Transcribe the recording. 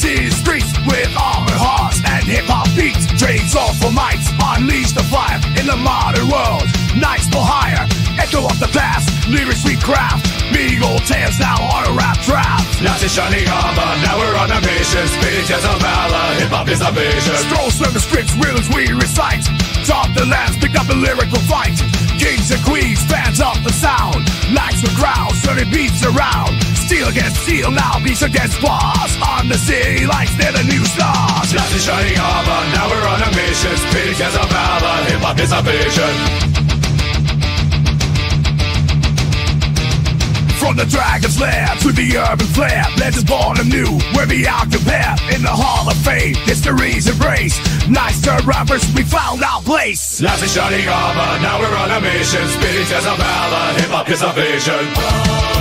city streets with armored hearts and hip hop beats. Trades off for mites, unleash the fire in the modern world. Knights for hire, echo of the past, lyrics we craft. Big old tales now on a rap trap. Knights in shining armor, now we're on a mission. Spitting jazz of valor, hip hop is our vision. Scroll service scripts, rhythms we recite. Top the lands, pick up a lyrical fight. Kings and queens, fans of the sound. Lights the crowd, turning beats around. Steel against steel, now beats against bars. On the city lights, they're the new stars. Knights in shining armor, now we're on a mission. Spitting jazz of valor, hip hop is our vision. From the dragon's lair to the urban flair, legends born anew. We're beyond compare in the Hall of Fame. History's embrace. Nice turn rappers, we found our place. Knights in shining armor, now we're on a mission. Spitting jazz of valor, hip hop is our vision.